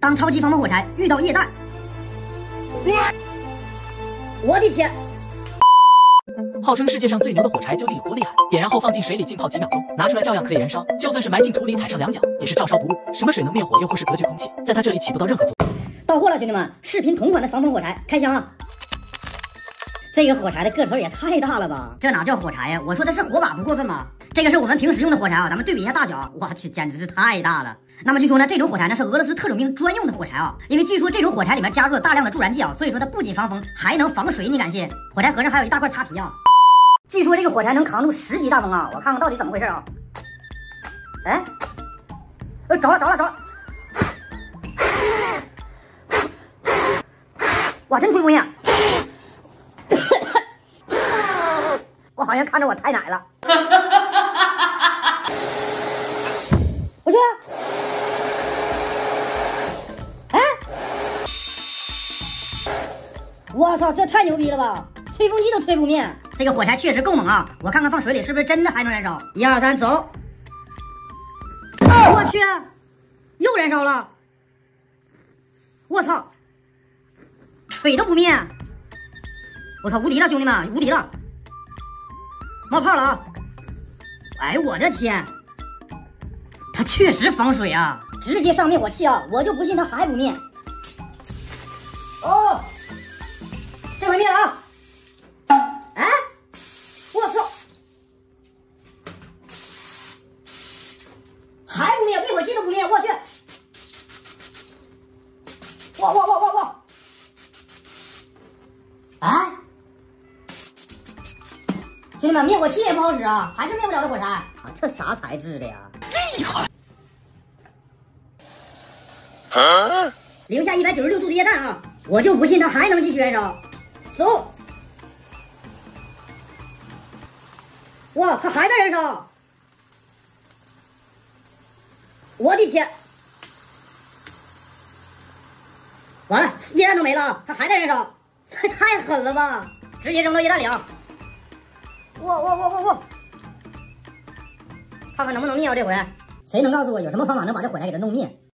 当超级防风火柴遇到液氮，我的天！号称世界上最牛的火柴究竟有多厉害？点燃后放进水里浸泡几秒钟，拿出来照样可以燃烧。就算是埋进土里踩上两脚，也是照烧不误。什么水能灭火，又或是隔绝空气，在它这里起不到任何作用。到货了，兄弟们！视频同款的防风火柴，开箱啊！这个火柴的个头也太大了吧？这哪叫火柴呀？我说的是火把，不过分吧？这个是我们平时用的火柴啊，咱们对比一下大小，我去，简直是太大了。那么据说呢，这种火柴呢是俄罗斯特种兵专用的火柴啊，因为据说这种火柴里面加入了大量的助燃剂啊，所以说它不仅防风，还能防水，你敢信？火柴盒上还有一大块擦皮啊。据说这个火柴能扛住十级大风啊，我看看到底怎么回事啊？哎，呃，着了着了着了！哇，真吹风呀！我好像看着我太奶了。我操，这太牛逼了吧！吹风机都吹不灭，这个火柴确实够猛啊！我看看放水里是不是真的还能燃烧？一二三，走！我去，又燃烧了！我操，水都不灭！我操，无敌了，兄弟们，无敌了！冒泡了啊！哎，我的天！它确实防水啊！直接上灭火器啊！我就不信它还不灭。哦，哇哇哇哇哇！啊，兄弟们，灭火器也不好使啊，还是灭不了这火柴啊！这啥材质的呀？厉害！零下一百九十六度的液氮啊！我就不信它还能继续燃烧。走！哇，它还在燃烧！我的天！完了，液氮都没了，他还在燃烧，太太狠了吧！直接扔到液氮里啊！我我我我我！看看能不能灭啊！这回，谁能告诉我有什么方法能把这火柴给它弄灭？